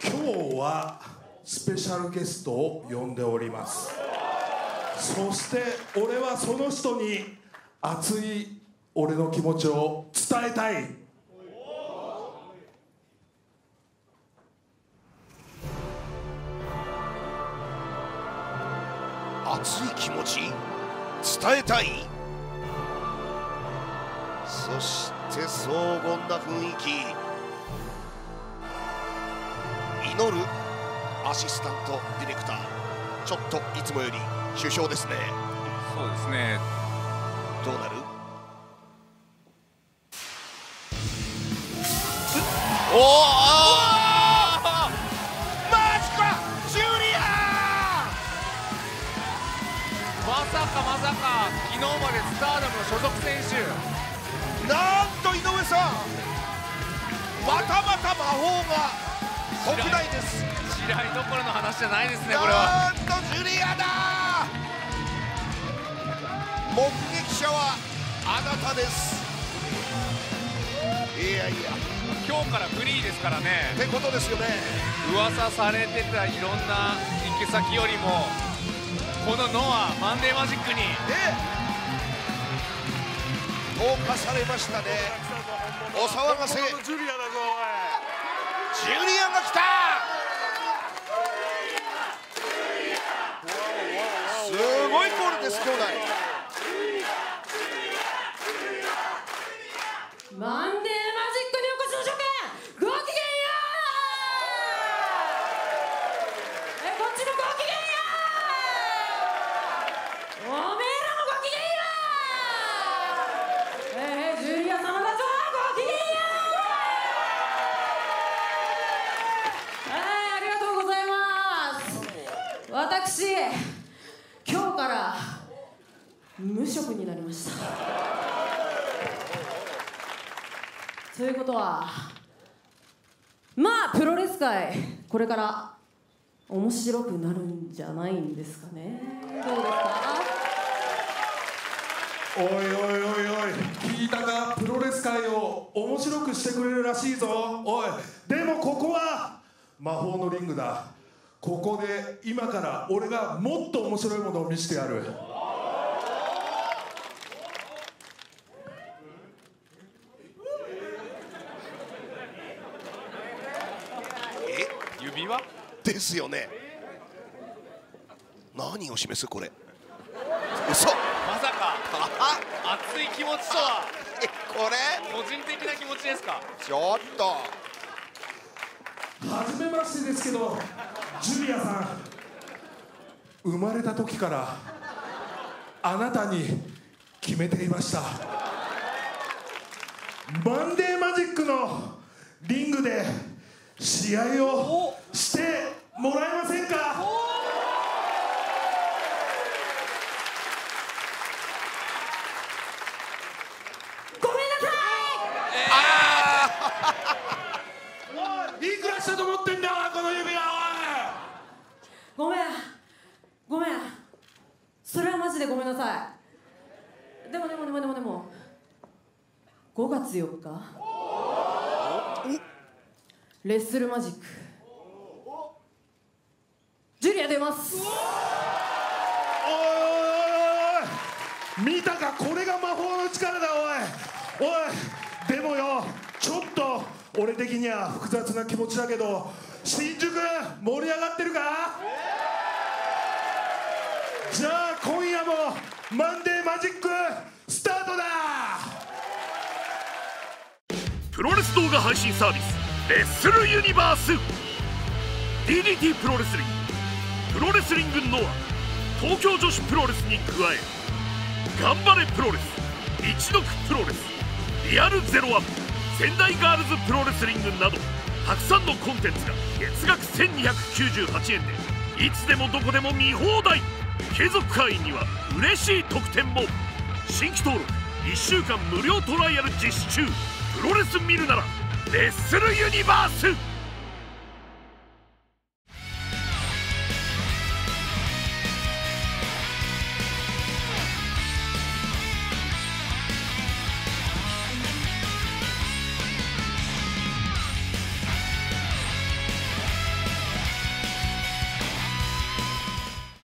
今日はスペシャルゲストを呼んでおります。そして俺はその人に熱い俺の気持ちを伝えたい。熱い気持ち伝えたい。そして荘厳な雰囲気。祈るアシスタントディレクター。ちょっといつもより首相ですね。そうですね。どうなる？おおマジかジュリアまさかまさか昨日までスターダムの所属選手。なんと井上さんまたまた魔法が特大です。白井どころの話じゃないですねこれは。なんとジュリアだ。目撃者はあなたです。いやいや。今日からフリーですからね。ってことですよね。噂されてたいろんな行き先よりもこのノアマンデーマジックに。ね。投下されましたね。お騒がせ。ジュリアだぞジュリアンが来た。すごいボールです兄弟マンデーマジックにお越しの諸君ごきげんようえこっちもごきげんようおめえらもごきげんようえー、ジュリア様たちはごきげんようはいありがとうございます私今日から無職になりました。ということはまあプロレス界これから面白くなるんじゃないんですかね。どうですか？おいおいおいおい聞いたか？プロレス界を面白くしてくれるらしいぞ。おいでもここは魔法のリングだ。ここで今から俺がもっと面白いものを見せてやる。え？指輪？ですよね。何を示すこれ？嘘。まさか。あ？熱い気持ちとは？えこれ？個人的な気持ちですか？ちょっと。初めましてですけどジュリアさん。生まれた時からあなたに決めていました。マンデーマジックのリングで試合をしてもらえませんか？ごめんなさおいいくらしたと思ってんだこの指輪。いごめん。ごめん。それはマジでごめんなさい。でもでもでもでもでも。5月4日？レッスルマジック。ジュリア出ます。おいおいおい。見たか？これが魔法の力だ。おい。おい。でもよ。ちょっと。俺的には複雑な気持ちだけど新宿盛り上がってるか？じゃあ今夜もマンデーマジックスタートだ！プロレス動画配信サービスレッスルユニバース。DDT プロレスリング。プロレスリングノア東京女子プロレスに加え頑張れプロレス。一読プロレス。リアルゼロワン。仙台ガールズプロレスリングなどたくさんのコンテンツが月額1298円でいつでもどこでも見放題。継続会員には嬉しい特典も。新規登録1週間無料トライアル実施中。プロレス見るならレッスルユニバース。